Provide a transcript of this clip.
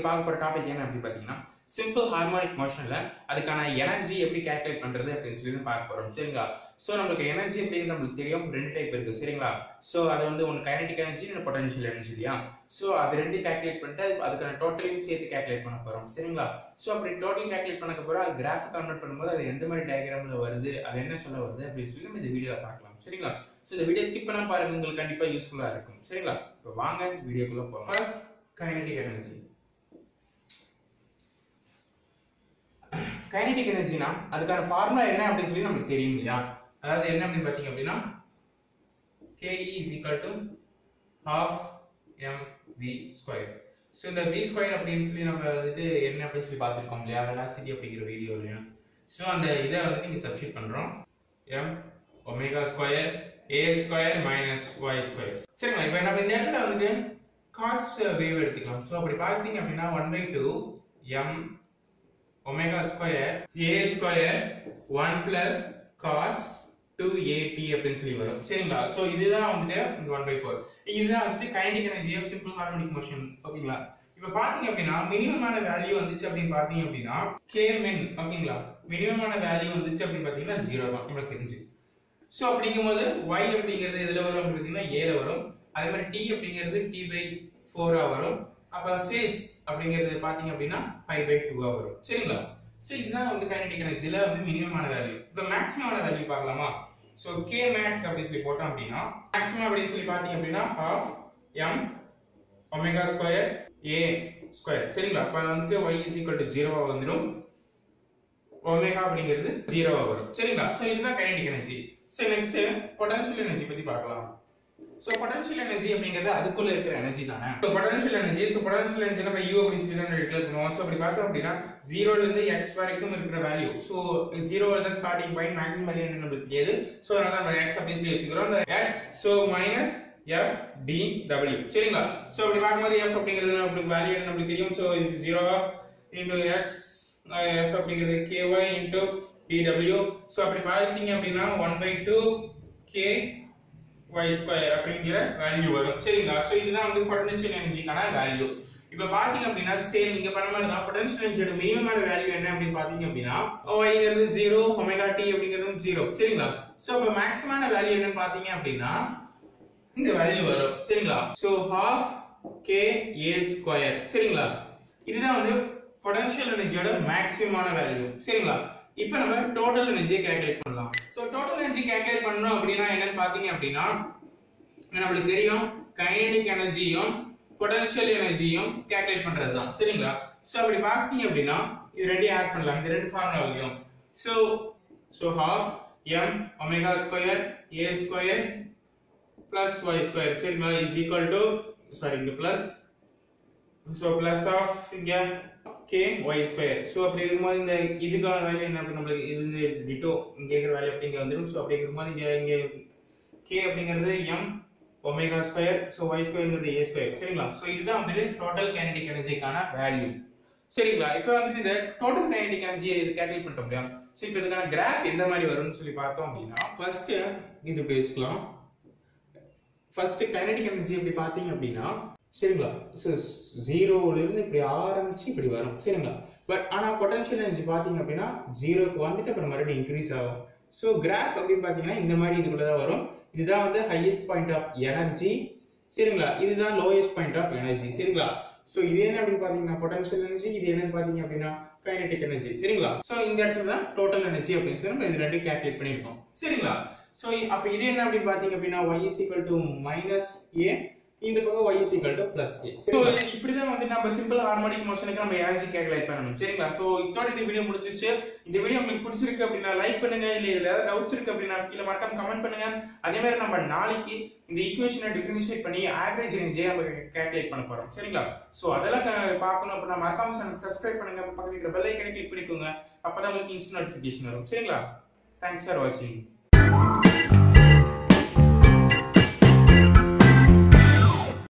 இன்னைக்கு பார்க்க போற டாபிக் என்ன அப்படின்னு பார்த்தீங்கன்னா சிம்பிள் ஹார்மோனிக் மோஷனில் அதுக்கான எனர்ஜி எப்படி கேல்குலேட் பண்ணுறது அப்படின்னு சொல்லி பார்க்க போகிறோம் சரிங்களா? ஸோ நம்மளுக்கு எனர்ஜி அப்படிங்கிறது நம்மளுக்கு தெரியும். ரெண்டு டைப் இருக்குது சரிங்களா? ஸோ அது வந்து ஒன்று கைனடிக் எனர்ஜி இன்னும் பொட்டன்ஷியல் எனர்ஜி இல்லையா? ஸோ அது ரெண்டு கேல்குலேட் பண்ணிட்டு அது- அதுக்கான டோட்டலையும் சேர்த்து கால்குலேட் பண்ண போகிறோம் சரிங்களா? ஸோ அப்படி டோட்டல் கேல்குலேட் பண்ண போறோம். அது கிராஃப் கன்வெர்ட் பண்ணும்போது அது எந்த மாதிரி டயக்ராமில் வருது அது என்ன சொல்ல வருது அப்படின்னு சொல்லி நம்ம இந்த வீடியோவில் பார்க்கலாம். சரிங்களா? ஸோ இந்த வீடியோ ஸ்கிப் பண்ணால் பாருங்க. உங்களுக்கு கண்டிப்பாக யூஸ்ஃபுல்லாக இருக்கும். சரிங்களா? இப்போ வாங்க வீடியோக்குள்ளே போகலாம் ஃபர்ஸ்ட் கைனடிக் எனர்ஜி கைனடிக் எனர்ஜினா அதுக்கான ஃபார்முலா என்ன அப்படின்னு சொல்லி நமக்கு தெரியும் இல்லையா? அதாவது என்ன அப்படின்னு பார்த்தீங்க அப்படின்னா ke is equal M V square so இந்த வி ஸ்கொயர் அப்படின்னு சொல்லி நம்ம வந்துட்டு என்ன அப்படின்னு சொல்லி பார்த்துருக்கோம் இல்லையா? வெலாசிட்டி அப்படிங்கிற வீடியோலையும் ஸோ அந்த இதை வந்துட்டு இங்கே சப்ஸ்டிட் பண்ணுறோம் M omega square A square minus Y square சரிங்களா? இப்போ நம்ம இந்த இடத்துல வந்துட்டு காஸ் வேவ் எடுத்துக்கலாம். ஸோ அப்படி பார்த்தீங்க அப்படின்னா one by two M omega square A square one plus cos two AT அப்படின்னு சொல்லி வரும். சரிங்களா? ஸோ இதுதான் வந்துட்டு இந்த ஒன் பை ஃபோர் இதுதான் வந்துட்டு kinetic energy of simple harmonic motion ஓகேங்களா? இப்போ பாத்தீங்க அப்படின்னா மினிமமான வேல்யூ வந்துச்சு அப்படின்னு பாத்தீங்க அப்படின்னா கே மின் ஓகேங்களா மினிமமான வேல்யூ வந்துச்சு அப்படின்னு பாத்தீங்கன்னா ஜீரோ தான். நம்மளுக்கு தெரிஞ்சு. ஸோ அப்படிங்கும்போது ஒய் அப்படிங்கிறது எதுல வரும் அப்படின்னு பார்த்தீங்கன்னா ஏல வரும். அதே மாதிரி டி அப்படிங்கிறது டி பை ஃபோரா வரும். அப்ப ஃபேஸ் அப்படிங்கிறது பாத்தீங்க அப்படின்னா ஃபைவ் பை டூவா வரும். சரிங்களா? ஸோ இதுதான் வந்து கைனடிக் எனர்ஜியில் வந்து மினிமமான வேல்யூ இப்போ மேக்ஸிமமான வேல்யூ பார்க்கலாமா? ஸோ கே மேக்ஸ் அப்படின்னு சொல்லி போட்டோம் அப்படின்னா மேக்ஸிமம் அப்படின்னு சொல்லி பார்த்தீங்க அப்படின்னா half M omega square A square சரிங்களா? அப்போ வந்துட்டு ஒய் இஸ் ஈக்குவல் டு ஜீரோவா வந்துடும் ஒமேகா அப்படிங்கிறது ஜீரோவாக வரும். சரிங்களா? ஸோ இதுதான் kinetic energy so next potential energy பற்றி பார்க்கலாம். ஸோ பொட்டன்ஷியல் எனர்ஜி அப்படிங்கிறது அதுக்குள்ள இருக்கிற எனர்ஜி தானே. So potential energy so potential energy நம்ம யூ அப்படின்னு சொல்லி தான் டிக்ளேர் பண்ணுவோம். ஸோ அப்படி பார்த்தோம் அப்படின்னா ஜீரோலேருந்து எக்ஸ் வரைக்கும் இருக்கிற வேல்யூ ஸோ ஜீரோ தான் ஸ்டார்டிங் பாயிண்ட் மேக்ஸிமம் வேல்யூ என்ன நமக்கு தெரியாது. ஸோ அதனால நம்ம எக்ஸ் அப்படின்னு சொல்லி வச்சுக்கிறோம். அந்த X so minus F D W சரிங்களா? ஸோ அப்படி பார்க்கும்போது எஃப் அப்படிங்கிறது நம்மளுக்கு வேல்யூ என்ன தெரியும். ஸோ இது zero of into X F அப்படிங்கிறது ky டி dw ஸோ அப்படி பார்த்தீங்க அப்படின்னா one by two K y square அப்படிங்கிற வேல்யூ வரும். சரிங்களா? சோ இதுதான் வந்து பொட்டன்ஷியல் எனர்ஜிக்கான வேல்யூ இப்போ பாத்தீங்க அப்படின்னா சேம் இங்க பண்ண மாதிரி தான் பொட்டன்ஷியல் எனர்ஜியோட மினிமமான வேல்யூ என்ன அப்படின்னு பாத்தீங்க அப்படின்னா y ஜீரோ ஒமேகா டி அப்படிங்கிறது ஜீரோ சரிங்களா? சோ இப்போ மேக்ஸிமான வேல்யூ என்னன்னு பாத்தீங்க அப்படின்னா இந்த வேல்யூ வரும். சரிங்களா? So half K A square சரிங்களா? இதுதான் வந்து பொட்டன்ஷியல் எனர்ஜியோட மேக்ஸிமமான வேல்யூ சரிங்களா? இப்போ நம்ம டோட்டல் எனர்ஜியை கால்குலேட் பண்ணலாம். சோ டோட்டல் எனர்ஜி கால்குலேட் பண்ணணும் அப்படின்னா என்னன்னு பாத்தீங்க அப்படின்னா நம்மளுக்கு தெரியும் கைனடிக் எனர்ஜியும் பொட்டன்ஷியல் எனர்ஜியும் கால்குலேட் பண்றது தான் சரிங்களா? சோ அப்படி பாத்தீங்க அப்படின்னா இது ரெண்டையும் ஆட் பண்ணலாம். இந்த ரெண்டு ஃபார்முலா வரையும் so so half m omega square a square plus y square. சரிங்களா? is equal to sorry இங்க plus. So plus of இங்க கே ஒய் ஸ்கொயர் ஸோ அப்படி இருக்கும்போது இந்த இதுக்கான வேல்யூ என்ன அப்படி நம்மளுக்கு? இது இந்த டிட்டோ இங்கே இருக்கிற வேல்யூ அப்படிங்கிற வந்துடும் ஸோ அப்படி இருக்கும்போது இங்கே இங்கே கே அப்படிங்கிறது M omega square so Y ஸ்கொயர்ங்கிறது A square சரிங்களா? ஸோ இதுதான் வந்துட்டு டோட்டல் கைனடிக் எனர்ஜிக்கான வேல்யூ சரிங்களா? இப்போ வந்துட்டு இந்த டோட்டல் கைனடிக் எனர்ஜியை இது கால்குலேட் பண்ணிட்டோம் இல்லையா? ஸோ இப்போ இதுக்கான கிராஃப் எந்த மாதிரி வரும்னு சொல்லி பார்த்தோம் அப்படின்னா ஃபர்ஸ்ட் இது இப்படி வச்சுக்கலாம். ஃபர்ஸ்ட் கைனடிக் எனர்ஜி அப்படி பார்த்தீங்க அப்படின்னா சரிங்களா? ஸோ ஜீரோல இப்படி ஆரம்பிச்சு இப்படி வரும். சரிங்களா? பட் ஆனால் பொட்டன்ஷியல் எனர்ஜி பார்த்தீங்க அப்படின்னா ஜீரோக்கு வந்துட்டு அப்புறம் மறுபடியும் இன்க்ரீஸ் ஆகும். ஸோ கிராஃப் அப்படின்னு பார்த்தீங்கன்னா இந்த மாதிரி இதுக்குள்ள தான் வரும். இதுதான் வந்து ஹையஸ்ட் பாயிண்ட் ஆஃப் எனர்ஜி சரிங்களா? இதுதான் லோயஸ்ட் பாயிண்ட் ஆஃப் எனர்ஜி சரிங்களா? ஸோ இது என்ன அப்படின்னு பார்த்தீங்கன்னா பொட்டன்ஷியல் எனர்ஜி இது என்னன்னு பார்த்தீங்க அப்படின்னா கைனடிக் எனர்ஜி சரிங்களா? ஸோ இந்த இடத்துல தான் டோட்டல் எனர்ஜி அப்படின்னு சொல்லி நம்ம இது ரெண்டு கேல்குலேட் பண்ணியிருக்கோம். சரிங்களா? ஸோ அப்போ இது என்ன அப்படின்னு பார்த்தீங்க அப்படின்னா Y is equal to minus A இந்த பக்கம் y is equal to plus a. So இப்படிதான் வந்து நம்ம சிம்பிள் ஹார்மோனிக் மோஷனுக்கு நம்ம எனர்ஜி கேல்குலேட் பண்ணணும். சரிங்களா? ஸோ இதோட இந்த வீடியோ முடிஞ்சிச்சு. இந்த வீடியோ உங்களுக்கு பிடிச்சிருக்கு அப்படின்னா லைக் பண்ணுங்க. இல்ல இதுல ஏதாவது டவுட்ஸ் இருக்கு அப்படின்னா கீழ மறக்காம கமெண்ட் பண்ணுங்க. அதே மாதிரி நம்ம நாளைக்கு இந்த ஈக்குவேஷனை டிஃபரன்ஷியேட் பண்ணி ஆவரேஜ் எனர்ஜியை நம்ம கேல்குலேட் பண்ண போறோம். சரிங்களா? சோ அதெல்லாம் பார்க்கணும் அப்படின்னா மறக்காம சேனல் சப்ஸ்கிரைப் பண்ணுங்க. பக்கத்துல இருக்கிற பெல் ஐக்கனை கிளிக் பண்ணிக்கோங்க. அப்பதான் உங்களுக்கு இன்ஸ்ட் நோட்டிஃபிகேஷன் வரும். சரிங்களா? தேங்க்ஸ் ஃபார் வாட்சிங்